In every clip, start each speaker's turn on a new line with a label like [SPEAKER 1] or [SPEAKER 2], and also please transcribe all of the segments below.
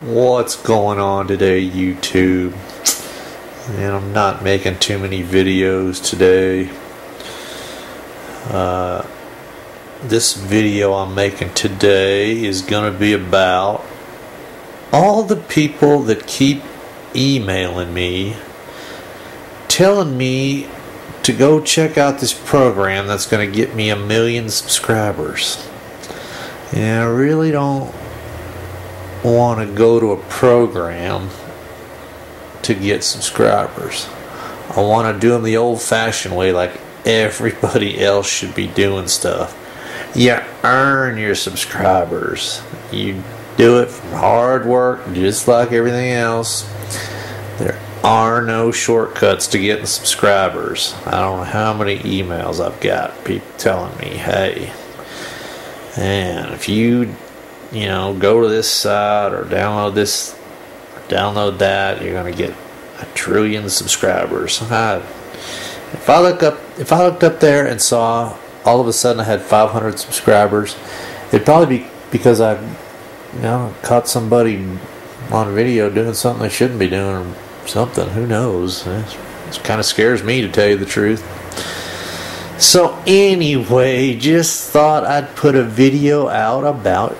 [SPEAKER 1] What's going on today, YouTube? And I'm not making too many videos today. Uh, this video I'm making today is going to be about all the people that keep emailing me telling me to go check out this program that's going to get me a million subscribers. And I really don't want to go to a program to get subscribers. I want to do them the old fashioned way, like everybody else should be doing stuff. You earn your subscribers. You do it from hard work, just like everything else. There are no shortcuts to getting subscribers. I don't know how many emails I've got people telling me, hey, and if you you know, go to this site or download this, download that, you're going to get a trillion subscribers. I, if I look up, if I looked up there and saw all of a sudden I had 500 subscribers, it'd probably be because I, you know, caught somebody on video doing something they shouldn't be doing or something. Who knows? It, kind of scares me to tell you the truth. So anyway, just thought I'd put a video out about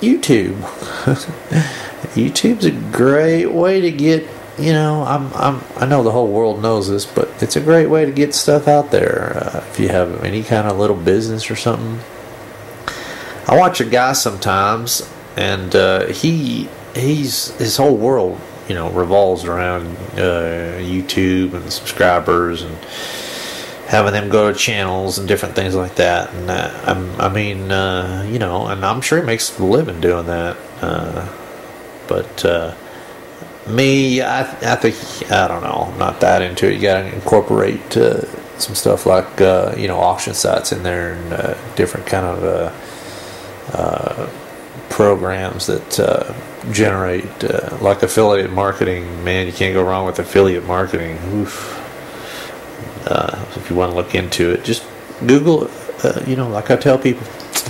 [SPEAKER 1] YouTube. YouTube's a great way to get, you know, I'm, I'm, I know the whole world knows this, but it's a great way to get stuff out there. Uh, if you have any kind of little business or something. I watch a guy sometimes, and uh, he, he's his whole world, you know, revolves around uh, YouTube and subscribers and having them go to channels and different things like that. And uh, i mean, uh, you know, and I'm sure he makes a living doing that. Uh, but uh, me, I, I think I don't know, I'm not that into it. You got to incorporate uh, some stuff like uh, you know auction sites in there and different kind of programs that generate like affiliate marketing. Man, you can't go wrong with affiliate marketing. Oof uh, if you want to look into it, just Google. Uh, you know, like I tell people,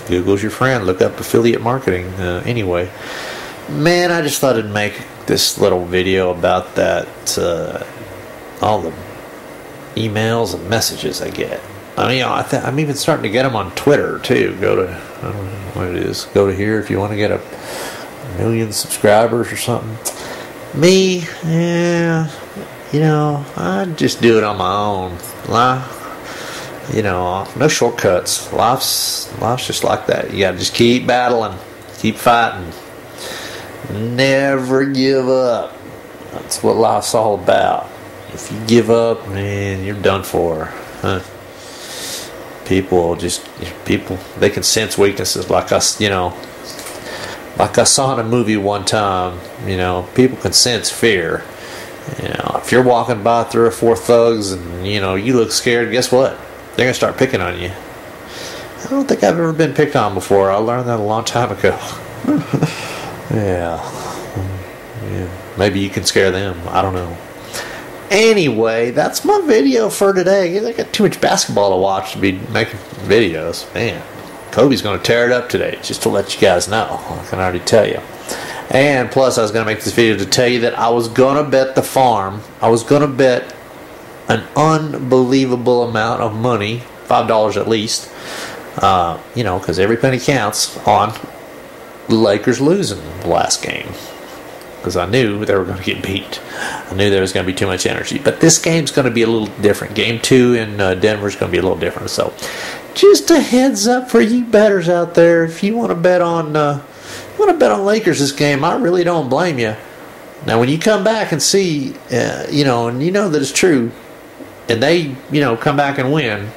[SPEAKER 1] Google's your friend. Look up affiliate marketing. Uh, anyway, man, I just thought I'd make this little video about that. Uh, all the emails and messages I get. I mean, I I'm even starting to get them on Twitter too. Go to I don't know what it is. Go to here if you want to get a million subscribers or something. Me, yeah, you know, I just do it on my own. Life, you know, no shortcuts. Life's life's just like that. You gotta just keep battling, keep fighting, never give up. That's what life's all about. If you give up, man, you're done for. Huh? People just people they can sense weaknesses like us, you know. Like I saw in a movie one time, you know, people can sense fear you know, if you're walking by three or four thugs and you know you look scared, guess what? They're gonna start picking on you. I don't think I've ever been picked on before. I learned that a long time ago. yeah. yeah. Maybe you can scare them. I don't know. Anyway, that's my video for today. I got too much basketball to watch to be making videos. Man, Kobe's going to tear it up today, just to let you guys know. I can already tell you. And plus, I was going to make this video to tell you that I was going to bet the farm. I was going to bet an unbelievable amount of money, $5 at least, uh, you know, because every penny counts on the Lakers losing the last game. Because I knew they were going to get beat. I knew there was going to be too much energy. But this game's going to be a little different. Game two in uh, Denver is going to be a little different. So, just a heads up for you betters out there. If you want to bet on. Uh, want to bet on Lakers this game, I really don't blame you. Now, when you come back and see, uh, you know, and you know that it's true, and they, you know, come back and win,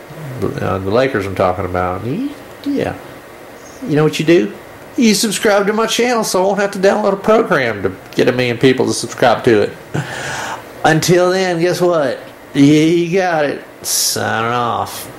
[SPEAKER 1] uh, the Lakers I'm talking about, yeah. You know what you do? You subscribe to my channel so I won't have to download a program to get a million people to subscribe to it. Until then, guess what? You got it. Signing off.